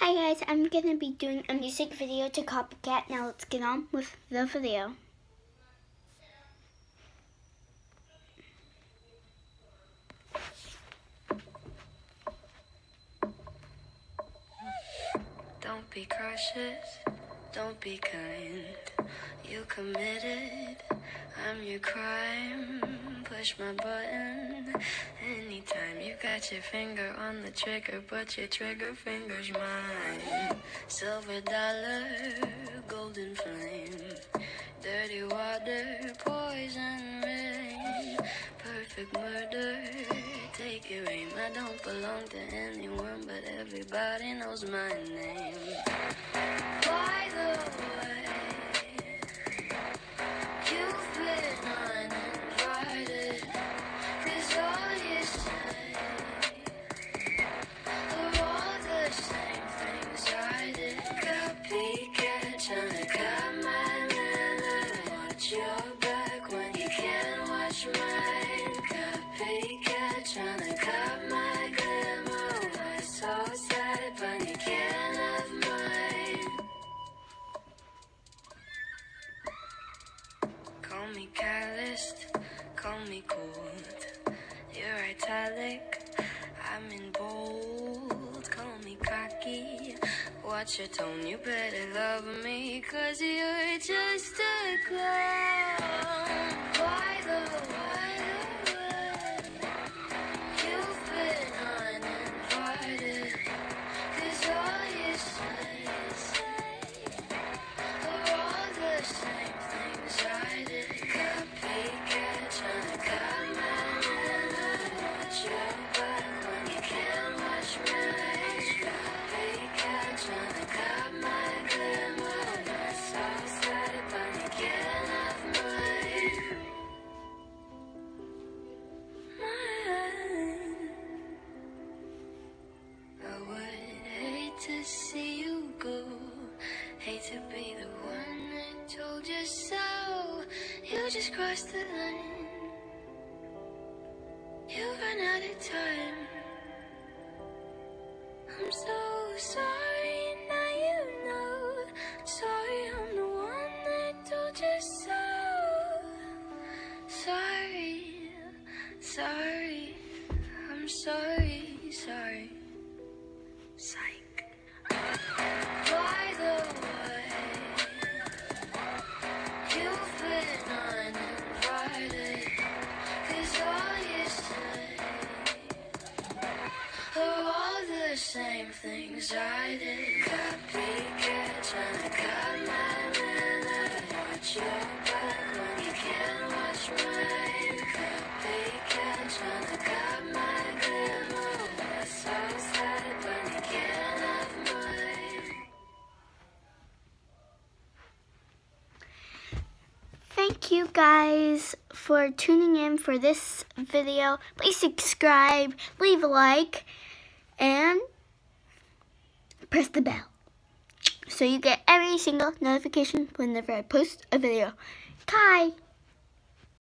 Hi guys, I'm gonna be doing a music video to Copycat. Now let's get on with the video. Don't be cautious, don't be kind. You committed, I'm your crime. Push my button anytime. You got your finger on the trigger, but your trigger finger's mine. Silver dollar, golden flame. Dirty water, poison rain. Perfect murder, take your aim. I don't belong to anyone, but everybody knows my name. Call me calloused, call me cold. You're italic, I'm in bold. Call me cocky, watch your tone. You better love me, cause you're just a clown. Crossed the line. You ran out of time. I'm so sorry, now you know. Sorry, I'm the one that told you so. Sorry, sorry, I'm sorry. The same things I did. Copycat, tryna cut my melon. Watch your back when you can't watch mine. Copycat, tryna cut my glimmer. That's so sad when you can't have mine. Thank you guys for tuning in for this video. Please subscribe, leave a like, and press the bell so you get every single notification whenever I post a video. Bye!